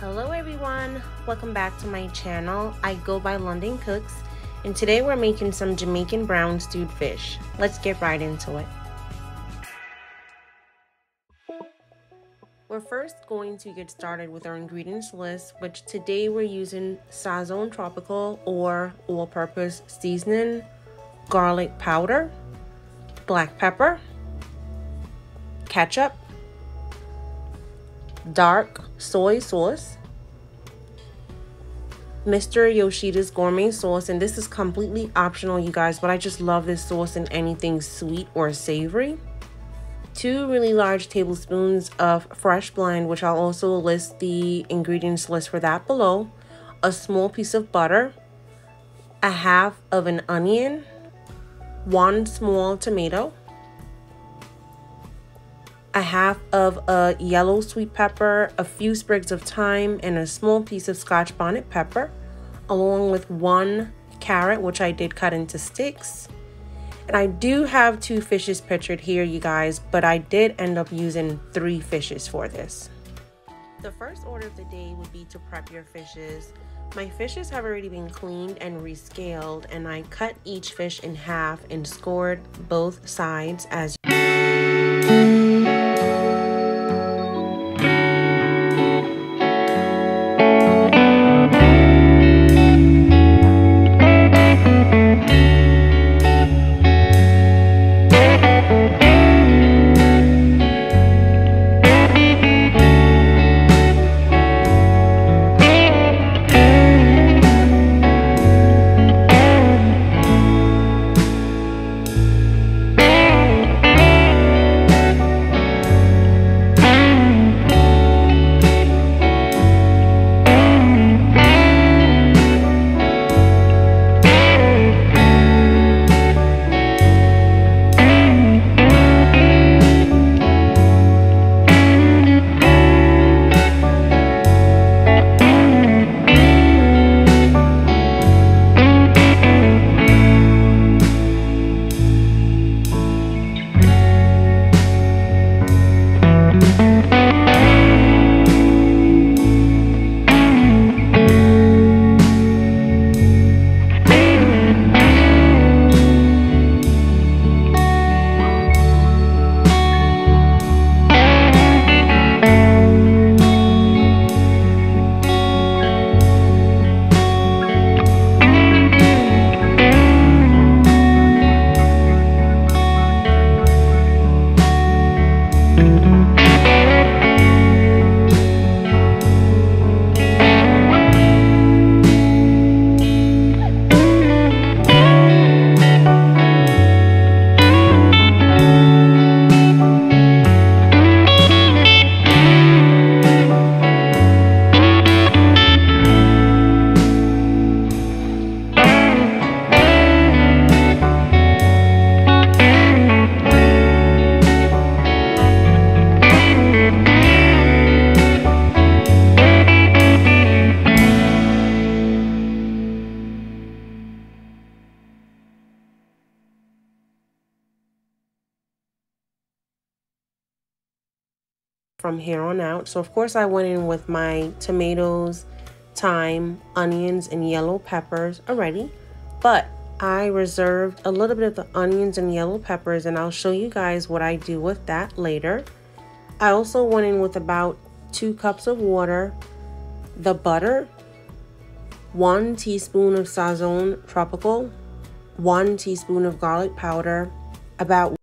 Hello everyone, welcome back to my channel. I go by London Cooks and today we're making some Jamaican brown stewed fish. Let's get right into it. We're first going to get started with our ingredients list, which today we're using Sazon Tropical or all-purpose seasoning, garlic powder, black pepper, ketchup, dark soy sauce, Mr. Yoshida's gourmet sauce, and this is completely optional, you guys, but I just love this sauce in anything sweet or savory. Two really large tablespoons of fresh blend, which I'll also list the ingredients list for that below. A small piece of butter, a half of an onion, one small tomato, a half of a yellow sweet pepper, a few sprigs of thyme, and a small piece of scotch bonnet pepper, along with one carrot, which I did cut into sticks. And I do have two fishes pictured here, you guys, but I did end up using three fishes for this. The first order of the day would be to prep your fishes. My fishes have already been cleaned and rescaled, and I cut each fish in half and scored both sides as from here on out. So of course I went in with my tomatoes, thyme, onions, and yellow peppers already. But I reserved a little bit of the onions and yellow peppers and I'll show you guys what I do with that later. I also went in with about two cups of water, the butter, one teaspoon of Sazon Tropical, one teaspoon of garlic powder, about